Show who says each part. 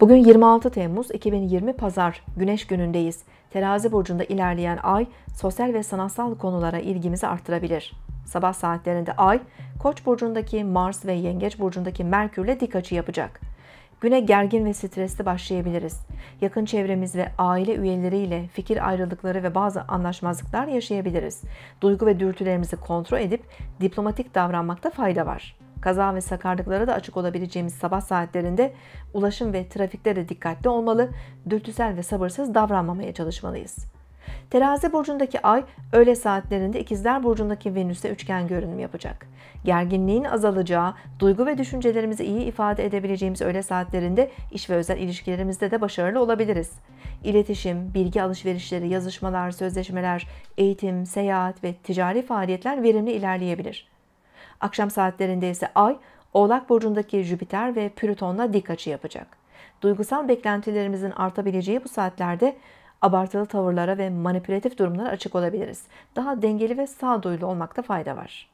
Speaker 1: Bugün 26 Temmuz 2020 Pazar Güneş günündeyiz. Terazi burcunda ilerleyen ay sosyal ve sanatsal konulara ilgimizi artırabilir. Sabah saatlerinde ay Koç burcundaki Mars ve Yengeç burcundaki Merkürle dik açı yapacak. Güne gergin ve stresli başlayabiliriz. Yakın çevremiz ve aile üyeleriyle fikir ayrılıkları ve bazı anlaşmazlıklar yaşayabiliriz. Duygu ve dürtülerimizi kontrol edip diplomatik davranmakta fayda var kaza ve sakarlıklara da açık olabileceğimiz sabah saatlerinde ulaşım ve trafikte de dikkatli olmalı, dürtüsel ve sabırsız davranmamaya çalışmalıyız. Terazi burcundaki ay öğle saatlerinde ikizler burcundaki Venüs'te üçgen görünüm yapacak. Gerginliğin azalacağı, duygu ve düşüncelerimizi iyi ifade edebileceğimiz öğle saatlerinde iş ve özel ilişkilerimizde de başarılı olabiliriz. İletişim, bilgi alışverişleri, yazışmalar, sözleşmeler, eğitim, seyahat ve ticari faaliyetler verimli ilerleyebilir. Akşam saatlerinde ise Ay, Oğlak Burcu'ndaki Jüpiter ve Plüton'la dik açı yapacak. Duygusal beklentilerimizin artabileceği bu saatlerde abartılı tavırlara ve manipülatif durumlara açık olabiliriz. Daha dengeli ve sağduyulu olmakta fayda var.